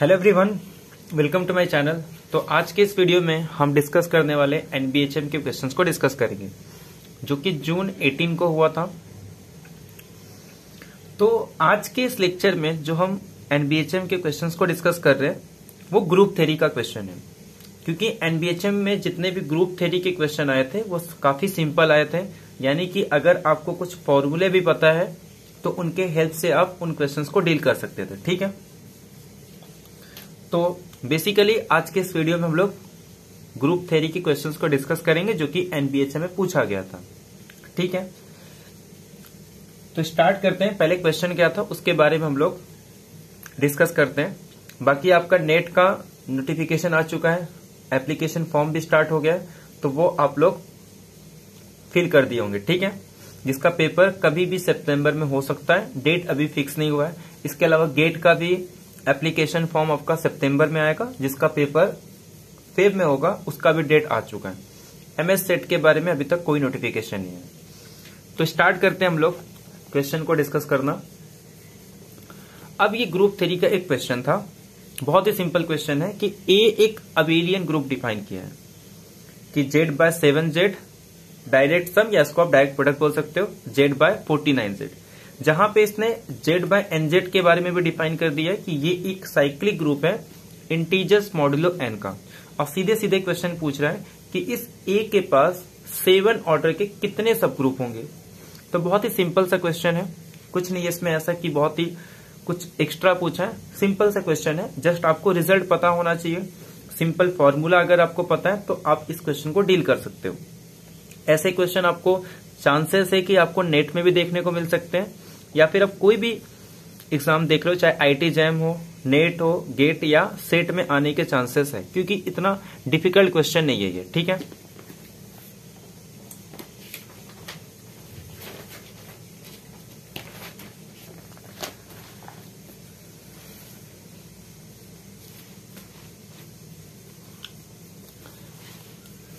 Hello everyone welcome to my channel तो आज के इस वीडियो में हम डिस्कस करने वाले एनबीएचएम के क्वेश्चंस को डिस्कस करेंगे, जो कि जून 18 को हुआ था। तो आज के इस लेक्चर में जो हम एनबीएचएम के क्वेश्चंस को डिस्कस कर रहे हैं, वो ग्रुप थेरी का क्वेश्चन है। क्योंकि एनबीएचएम में जितने भी ग्रुप थेरी के क्वेश्चन आए थे, वो काफ़ी सिंपल आए थे। यानी कि अगर आपको कुछ फॉर्मूले भी पता है तो उनके हेल्प से आप उन क्वेश्चंस को डील कर सकते थे। ठीक है? तो बेसिकली आज के इस वीडियो में हम लोग ग्रुप थेरी के क्वेश्चंस को डिस्कस करेंगे, जो कि एनबीएचए में पूछा गया था। ठीक है? तो स्टार्ट करते हैं। पहले क्वेश्चन क्या था, उसके बारे में हम लोग डिस्कस करते हैं। बाकी आपका नेट का नोटिफिकेशन आ चुका है। एप्लीकेशन फॉर्म भी स्टार्ट हो गया है। तो वो आप लोग फिल कर दिए होंगे। ठीक है? जिसका पेपर कभी भी सितंबर में हो सकता है। डेट अभी फिक्स नहीं हुआ है। इसके अलावा गेट का भी एप्लीकेशन फॉर्म आपका सितंबर में आएगा, जिसका पेपर फेब में होगा, उसका भी डेट आ चुका है। एमएस सेट के बारे में अभी तक कोई नोटिफिकेशन नहीं है। तो स्टार्ट करते हैं हम लोग। क्वेश्चन को डिस्कस करना। अब ये ग्रुप थ्री का एक क्वेश्चन था। बहुत ही सिंपल क्वेश्चन है कि ए एक अबेलियन ग्रुप डिफाइन किया है। कि Z by seven Z direct sum या इसको आप डायरेक्ट प्रोडक्ट बोल सकते हो। Z by forty nine Z जहाँ पे इसने जेड बाय एनजेड के बारे में भी डिफाइन कर दिया है कि ये एक साइक्लिक ग्रुप है इंटीजर्स मॉड्यूलो एन का। और सीधे सीधे क्वेश्चन पूछ रहा है कि इस ए के पास सेवन ऑर्डर के कितने सब ग्रुप होंगे? तो बहुत ही सिंपल सा क्वेश्चन है। कुछ नहीं, इसमें ऐसा कि बहुत ही कुछ एक्स्ट्रा पूछा है। सिंपल सा क्वेश्चन है। जस्ट आपको रिज़ल्ट पता होना चाहिए। सिंपल फॉर्मूला अगर आपको पता है तो आप इस क्वेश्चन को डील कर सकते हो। ऐसे क्वेश्चन आपको चांसेस है कि आपको नेट में भी देखने को मिल सकते हैं। या फिर आप कोई भी एग्ज़ाम देख रहे हो, चाहे आईटी जैम हो नेट हो गेट या सेट में आने के चांसेस है, क्योंकि इतना डिफ़िकल्ट क्वेश्चन नहीं है ये, ठीक है?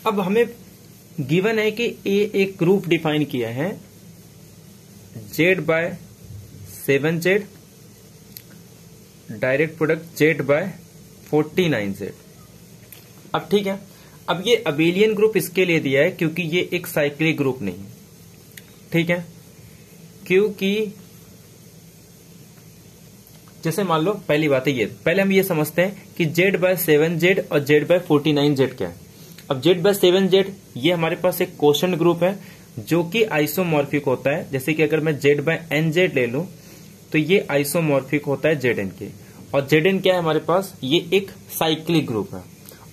अब हमें गिवन है कि ए एक ग्रुप डिफाइन किया है Z by seven Z, direct product Z by forty nine Z. अब ठीक है, अब ये अबेलियन ग्रुप इसके लिए दिया है क्योंकि ये एक साइक्लिक ग्रुप नहीं है। ठीक है, क्योंकि जैसे मान लो, पहली बात है ये, पहले हम ये समझते हैं कि जेड बाय सेवन जेड और Z by forty nine Z क्या है। अब जेड बाय सेवन जेड, ये हमारे पास एक क्वेश्चन ग्रुप है जो कि आइसोमॉर्फिक होता है। जैसे कि अगर मैं जेड बाय एन जेड ले लू तो ये आइसोमॉर्फिक होता है जेड एन के। और जेड एन क्या है हमारे पास? ये एक साइक्लिक ग्रुप है।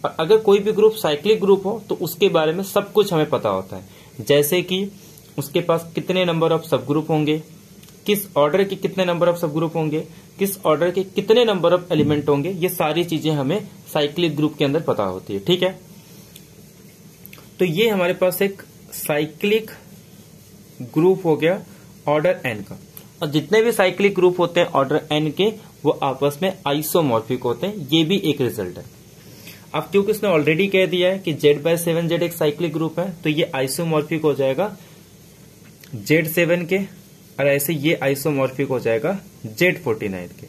और अगर कोई भी ग्रुप साइक्लिक ग्रुप हो तो उसके बारे में सब कुछ हमें पता होता है। जैसे कि उसके पास कितने नंबर ऑफ़ सब ग्रुप होंगे, किस ऑर्डर के कितने नंबर ऑफ़ सब ग्रुप होंगे, किस ऑर्डर के कितने नंबर ऑफ़ एलिमेंट होंगे, ये सारी चीज़ें हमें साइक्लिक ग्रुप के अंदर पता होती है, ठीक है? तो ये हमारे पास एक साइक्लिक ग्रुप हो गया ऑर्डर एन का। और जितने भी साइक्लिक ग्रुप होते हैं ऑर्डर एन के, वो आपस में आइसोमॉर्फिक होते हैं। ये भी एक रिज़ल्ट है। अब क्योंकि उसने ऑलरेडी कह दिया है कि जेड बाय सेवन जेड एक साइक्लिक ग्रुप है तो ये आइसोमॉर्फिक हो जाएगा जेड सेवन के, और ऐसे ये आइसोमॉर्फिक हो जाएगा जेड फोर्टी नाइन के।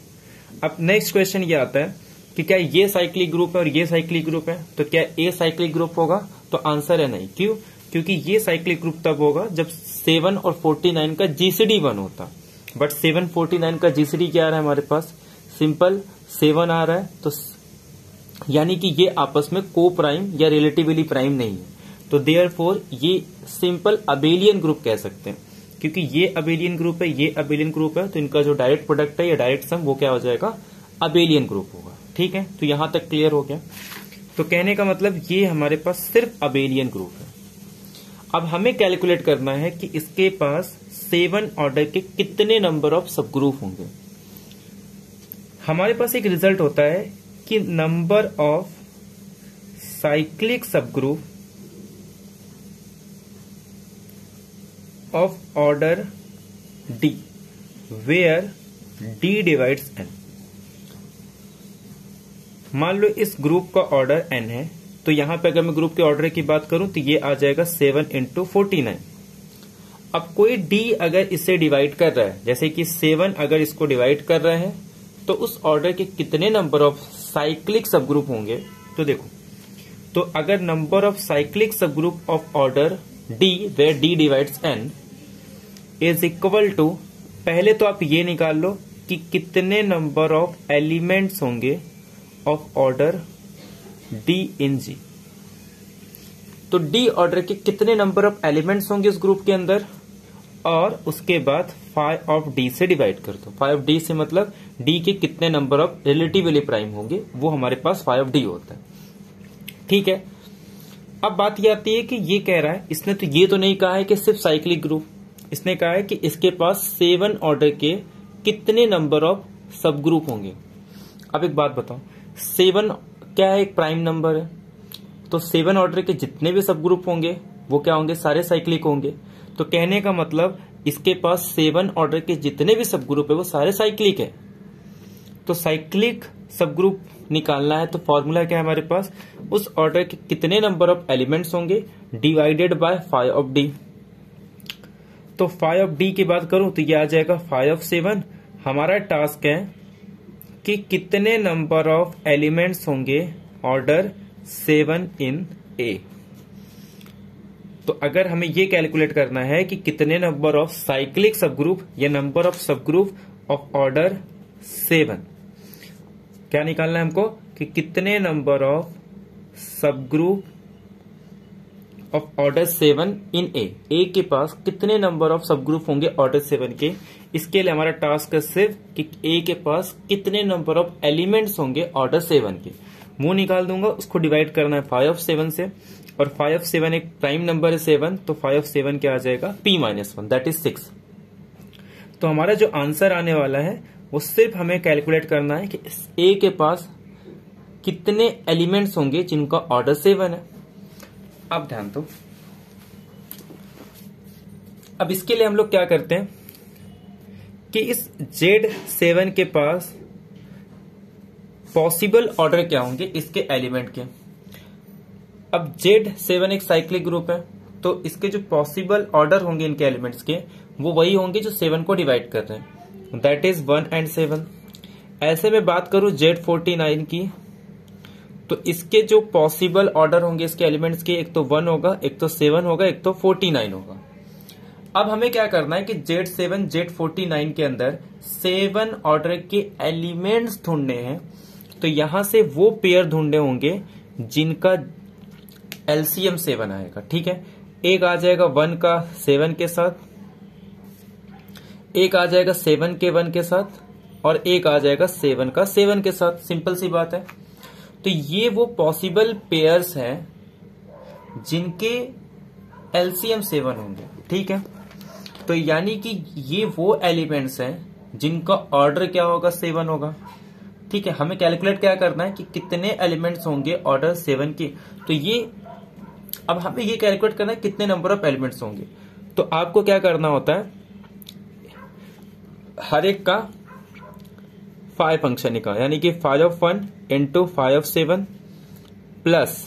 अब नेक्स्ट क्वेश्चन ये आता है कि क्या ये साइक्लिक ग्रुप है और ये साइक्लिक ग्रुप है? तो क्या ए साइक्लिक ग्रुप होगा? तो आंसर है नहीं। क्यों? क्योंकि ये साइक्लिक ग्रुप तब होगा जब सेवन और फोर्टी नाइन का जीसीडी वन होता। बट सेवन फोर्टी नाइन का जीसीडी क्या आ रहा है हमारे पास? सिंपल सेवन आ रहा है तो यानी कि ये आपस में को प्राइम या रिलेटिवली प्राइम नहीं है। तो देयर फोर ये सिंपल अबेलियन ग्रुप कह सकते हैं। क्योंकि ये अबेलियन ग्रुप है, ये अबेलियन ग्रुप है तो इनका जो डायरेक्ट प्रोडक्ट है या डायरेक्ट सम वो क्या हो जाएगा? अबेलियन ग्रुप होगा। ठीक है? तो यहाँ तक क्लियर हो गया। तो कहने का मतलब ये हमारे पास सिर्फ़ अबेलियन ग्रुप है। अब हमें कैलकुलेट करना है कि इसके पास सेवन ऑर्डर के कितने नंबर ऑफ़ सब ग्रुप होंगे। हमारे पास एक रिज़ल्ट होता है कि number of cyclic subgroup of order D where D divides N मान लो इस ग्रुप का ऑर्डर एन है। तो यहाँ पे अगर मैं ग्रुप के ऑर्डर की बात करूँ तो ये आ जाएगा सेवन इंटू फोर्टी नाइन अब कोई डी अगर इसे डिवाइड कर रहा है, जैसे कि सेवन अगर इसको डिवाइड कर रहा है तो उस ऑर्डर के कितने number of cyclic subgroup होंगे तो देखो। तो अगर number of cyclic subgroup of order D where D divides N is equal to पहले तो आप ये निकाल लो कि कितने नंबर ऑफ़ एलिमेंट्स होंगे of order D in G तो डी ऑर्डर के कितने नंबर ऑफ़ एलिमेंट्स होंगे इस ग्रुप के अंदर? और उसके बाद फाइव ऑफ़ डी से डिवाइड कर दो। फाइव डी से मतलब डी के कितने नंबर ऑफ़ रिलेटिवली प्राइम होंगे, वो हमारे पास फाइव डी होता है। ठीक है? अब बात यह आती है कि ये कह रहा है, इसने तो ये तो नहीं कहा है कि सिर्फ़ साइक्लिक ग्रुप इसने कहा है कि इसके पास सेवन ऑर्डर के कितने नंबर ऑफ़ सब ग्रुप होंगे। अब एक बात बताओ सेवन क्या है एक प्राइम नंबर है? तो सेवन ऑर्डर के जितने भी सब ग्रुप होंगे, वो क्या होंगे? सारे साइक्लिक होंगे। तो कहने का मतलब इसके पास सेवन ऑर्डर के जितने भी सब ग्रुप है, वो सारे साइक्लिक है। तो साइक्लिक सब ग्रुप निकालना है तो फॉर्मूला क्या है हमारे पास? उस ऑर्डर के कितने नंबर ऑफ़ एलिमेंट्स होंगे? Divided by phi of D तो फाइव ऑफ़ डी की बात करूँ तो ये आ जाएगा फाइव ऑफ़ सेवन हमारा टास्क है कि कितने नंबर ऑफ़ एलिमेंट्स होंगे? ऑर्डर सेवन इन ए तो अगर हमें ये कैलकुलेट करना है कि कितने number of cyclic subgroup या number of subgroup of order seven क्या निकालना है हमको? कि कितने number of subgroup of order seven in A A के पास कितने नंबर ऑफ़ सब ग्रुप होंगे ऑर्डर सेवन के? इसके लिए हमारा टास्क है सिर्फ़ कि ए के पास कितने नंबर ऑफ़ एलिमेंट्स होंगे ऑर्डर सेवन के। मुँह निकाल दूँगा, उसको डिवाइड करना है फाइव ऑफ़ सेवन से। और फाइव ऑफ़ सेवन एक प्राइम नंबर है सेवन तो फाइव ऑफ़ सेवन क्या आ जाएगा? P minus one that is six तो हमारा जो आंसर आने वाला है, वो सिर्फ़ हमें कैलकुलेट करना है कि ए के पास कितने एलिमेंट्स होंगे जिनका ऑर्डर सेवन है। अब ध्यान दो। अब इसके लिए हम लोग क्या करते हैं? कि इस जेड सेवन के पास पॉसिबल ऑर्डर क्या होंगे इसके एलिमेंट के? अब जेड सेवन एक साइक्लिक ग्रुप है तो इसके जो पॉसिबल ऑर्डर होंगे इनके एलिमेंट्स के, वो वही होंगे जो सेवन को डिवाइड कर रहे हैं। That is one and seven ऐसे में बात करूँ जेड फोर्टी नाइन की तो इसके जो पॉसिबल ऑर्डर होंगे इसके एलिमेंट्स के, एक तो वन होगा, एक तो सेवन होगा, एक तो फोर्टी नाइन होगा। अब हमें क्या करना है कि Z seven Z forty nine के अंदर सेवन ऑर्डर के एलिमेंट्स ढूँढने हैं। तो यहाँ से वो पेयर ढूँढने होंगे जिनका एलसीएम सेवन आएगा, ठीक है? एक आ जाएगा वन का सेवन के साथ, एक आ जाएगा सेवन के वन के साथ और एक आ जाएगा सेवन का सेवन के साथ। सिंपल सी बात है। तो ये वो पॉसिबल पेयर्स हैं जिनके एलसीएम सेवन होंगे, ठीक है? तो यानी कि ये वो एलिमेंट्स हैं जिनका ऑर्डर क्या होगा? सेवन होगा। ठीक है, हमें कैलकुलेट क्या करना है कि कितने एलिमेंट्स होंगे ऑर्डर सेवन के? तो ये, अब हमें ये कैलकुलेट करना है कितने नंबर ऑफ़ एलिमेंट्स होंगे। तो आपको क्या करना होता है? हर एक का फाइव फ़ंक्शन निकाल यानी कि phi of one into phi of seven plus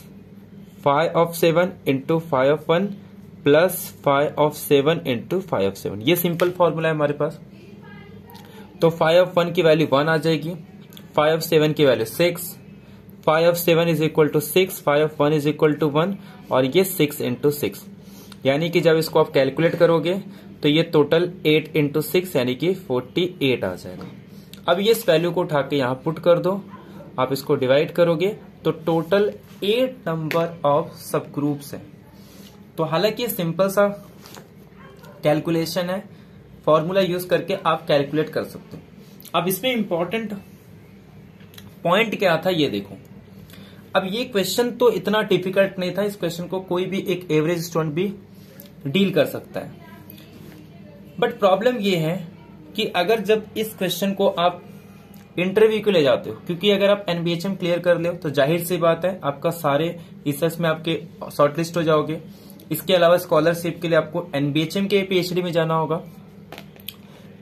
phi of seven into phi of one plus phi of seven into phi of seven. ये सिंपल फॉर्मूला है हमारे पास। तो फाइव ऑफ़ वन की वैल्यू वन आ जाएगी, फाइव ऑफ़ सेवन की value six, phi of seven is equal to six, phi of one is equal to one, और ये सिक्स इंटू सिक्स। यानी कि जब इसको आप कैलकुलेट करोगे तो ये टोटल एट इंटू सिक्स, यानी कि फोर्टी एट आ जाएगा। अब ये इस वैल्यू को उठा के यहाँ पुट कर दो। आप इसको डिवाइड करोगे तो total eight number of subgroups हैं। तो हालाँकि सिंपल सा कैलकुलेशन है, फॉर्मूला यूज़ करके आप कैलकुलेट कर सकते हो। अब इसमें इंपॉर्टेंट पॉइंट क्या था, ये देखो। अब ये क्वेश्चन तो इतना डिफ़िकल्ट नहीं था, इस क्वेश्चन को कोई भी एक एवरेज स्टूडेंट भी डील कर सकता है। बट प्रॉब्लम ये है कि अगर जब इस क्वेश्चन को आप इंटरव्यू को ले जाते हो, क्योंकि अगर आप एनबीएचएम क्लियर कर ले तो ज़ाहिर सी बात है, आपका सारे रिसर्च में आपके शॉर्टलिस्ट हो जाओगे। इसके अलावा स्कॉलरशिप के लिए आपको एनबीएचएम के पीएचडी में जाना होगा।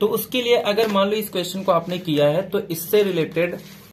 तो उसके लिए अगर मान लो इस क्वेश्चन को आपने किया है तो इससे रिलेटेड